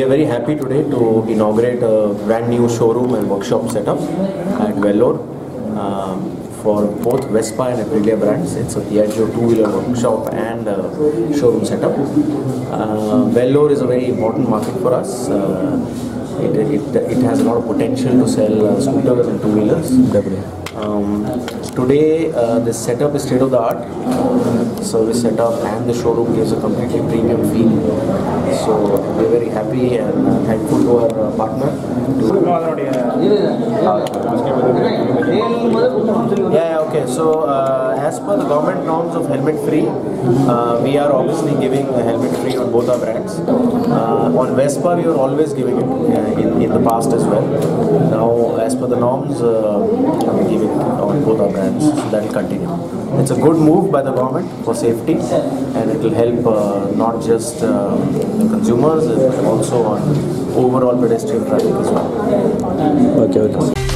very happy today to inaugurate a brand new showroom and workshop setup at Vellore um, for both Vespa and Aprilia brands. It's a Piaggio two-wheeler workshop and showroom setup. Uh, Vellore is a very important market for us. Uh, it, it, it has a lot of potential to sell uh, scooters and two-wheelers. Um, today, uh, this setup is state of the art. Service setup and the showroom gives a completely premium feel. So we're very happy and uh, thankful to our uh, partner. Yeah, yeah, okay. So uh, as per the government norms of helmet free, uh, we are obviously giving helmet free on both our brands. Uh, on Vespa, we were always giving it uh, in, in the past as well. Now, as per the norms, on both our brands. So that will continue. It's a good move by the government for safety and it will help uh, not just uh, the consumers but also on overall pedestrian traffic as well. Okay, okay.